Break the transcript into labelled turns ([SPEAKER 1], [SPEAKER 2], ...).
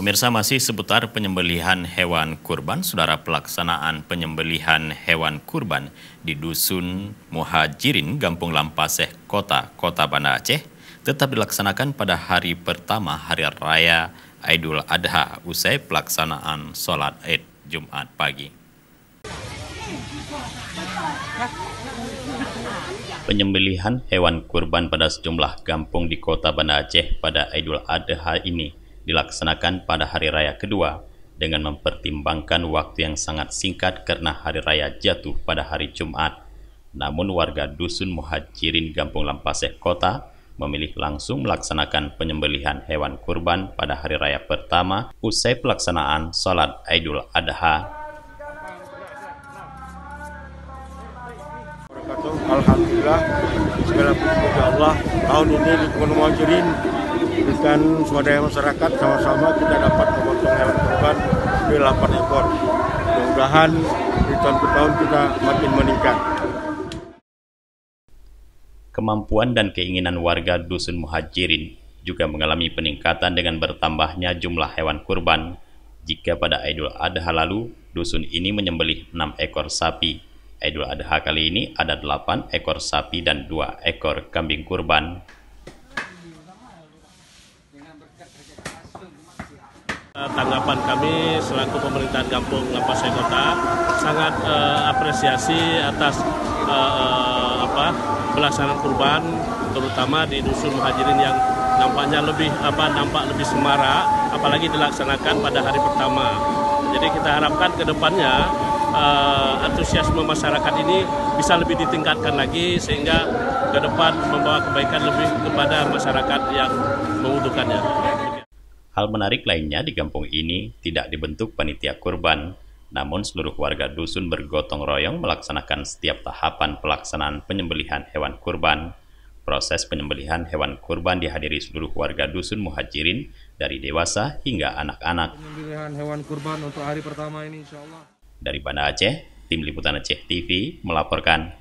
[SPEAKER 1] Pemirsa masih seputar penyembelihan hewan kurban, saudara pelaksanaan penyembelihan hewan kurban di Dusun Muhajirin, Gampung Lampaseh, Kota, Kota Banda Aceh, tetap dilaksanakan pada hari pertama Hari Raya Idul Adha usai pelaksanaan sholat id Jumat pagi. Penyembelihan hewan kurban pada sejumlah kampung di kota Banda Aceh pada Idul Adha ini dilaksanakan pada hari raya kedua dengan mempertimbangkan waktu yang sangat singkat karena hari raya jatuh pada hari Jumat. Namun warga Dusun Muhajirin Gampung Lampaseh Kota memilih langsung melaksanakan penyembelihan hewan kurban pada hari raya pertama usai pelaksanaan sholat Idul Adha.
[SPEAKER 2] Alhamdulillah, segala puji Allah, tahun ini di Muhajirin dengan swadaya masyarakat sama-sama kita dapat memotong hewan kurban di 8 ekor. Mudah-mudahan di tahun ke tahun kita makin meningkat.
[SPEAKER 1] Kemampuan dan keinginan warga Dusun Muhajirin juga mengalami peningkatan dengan bertambahnya jumlah hewan kurban. Jika pada Idul Adha lalu, dusun ini menyembelih 6 ekor sapi. Idul Adha kali ini ada 8 ekor sapi dan 2 ekor kambing kurban.
[SPEAKER 3] Tanggapan kami selaku pemerintahan Kampung Lampasai Kota sangat uh, apresiasi atas uh, apa pelaksanaan kurban terutama di dusun muhajirin yang nampaknya lebih apa nampak lebih semarak apalagi dilaksanakan pada hari pertama. Jadi kita harapkan ke depannya uh, antusiasme masyarakat ini bisa lebih ditingkatkan lagi sehingga ke depan membawa kebaikan lebih kepada masyarakat yang membutuhkannya.
[SPEAKER 1] Hal menarik lainnya di kampung ini tidak dibentuk panitia kurban, namun seluruh warga dusun bergotong royong melaksanakan setiap tahapan pelaksanaan penyembelihan hewan kurban. Proses penyembelihan hewan kurban dihadiri seluruh warga dusun muhajirin dari dewasa hingga anak-anak.
[SPEAKER 4] Penyembelihan hewan kurban untuk hari pertama ini insya Allah.
[SPEAKER 1] Dari Banda Aceh, Tim Liputan Aceh TV melaporkan.